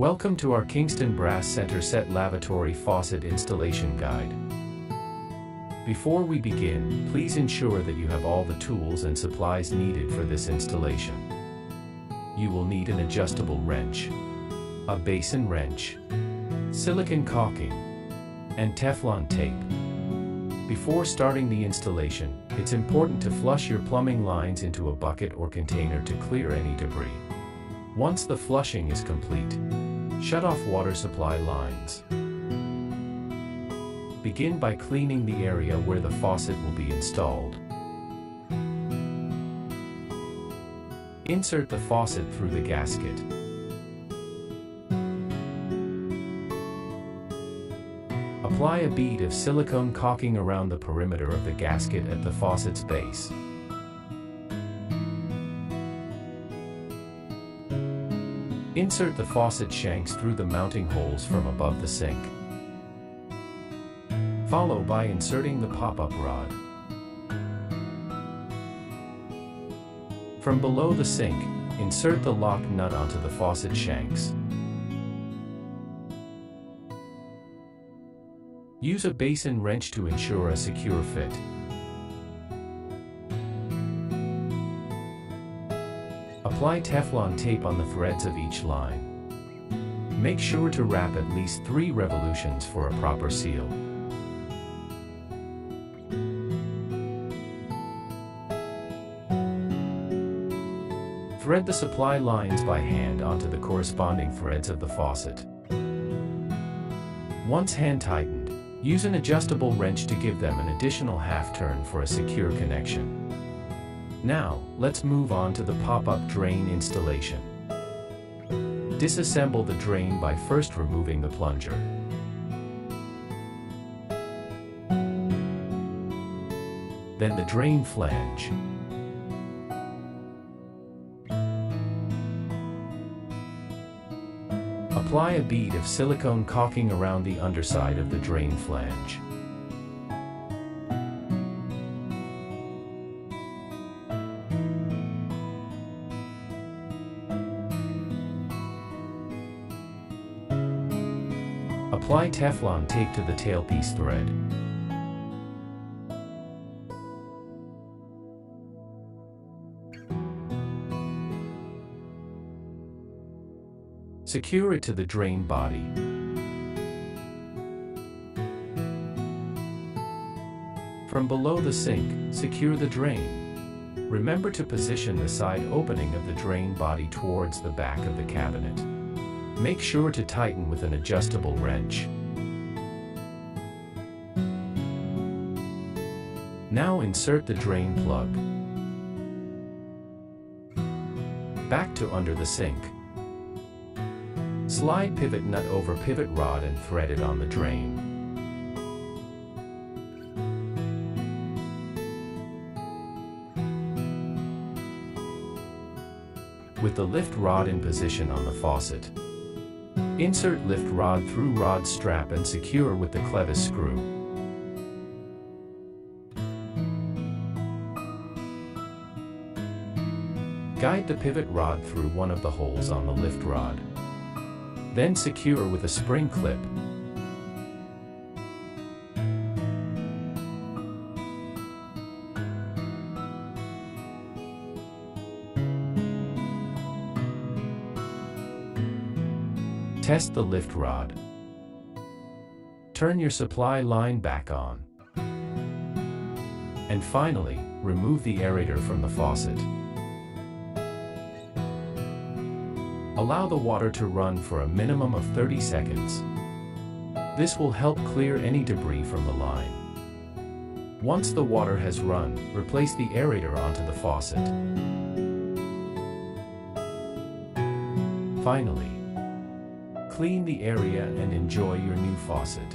Welcome to our Kingston Brass Center Set Lavatory Faucet Installation Guide. Before we begin, please ensure that you have all the tools and supplies needed for this installation. You will need an adjustable wrench, a basin wrench, silicone caulking, and Teflon tape. Before starting the installation, it's important to flush your plumbing lines into a bucket or container to clear any debris. Once the flushing is complete, shut off water supply lines. Begin by cleaning the area where the faucet will be installed. Insert the faucet through the gasket. Apply a bead of silicone caulking around the perimeter of the gasket at the faucet's base. Insert the faucet shanks through the mounting holes from above the sink. Follow by inserting the pop-up rod. From below the sink, insert the lock nut onto the faucet shanks. Use a basin wrench to ensure a secure fit. Apply Teflon tape on the threads of each line. Make sure to wrap at least three revolutions for a proper seal. Thread the supply lines by hand onto the corresponding threads of the faucet. Once hand tightened, use an adjustable wrench to give them an additional half turn for a secure connection. Now, let's move on to the pop-up drain installation. Disassemble the drain by first removing the plunger. Then the drain flange. Apply a bead of silicone caulking around the underside of the drain flange. Apply Teflon tape to the tailpiece thread. Secure it to the drain body. From below the sink, secure the drain. Remember to position the side opening of the drain body towards the back of the cabinet. Make sure to tighten with an adjustable wrench. Now insert the drain plug. Back to under the sink. Slide pivot nut over pivot rod and thread it on the drain. With the lift rod in position on the faucet, Insert lift rod through rod strap and secure with the clevis screw. Guide the pivot rod through one of the holes on the lift rod. Then secure with a spring clip. Test the lift rod. Turn your supply line back on. And finally, remove the aerator from the faucet. Allow the water to run for a minimum of 30 seconds. This will help clear any debris from the line. Once the water has run, replace the aerator onto the faucet. Finally, Clean the area and enjoy your new faucet.